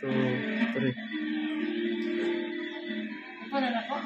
two, three. Ito na na po.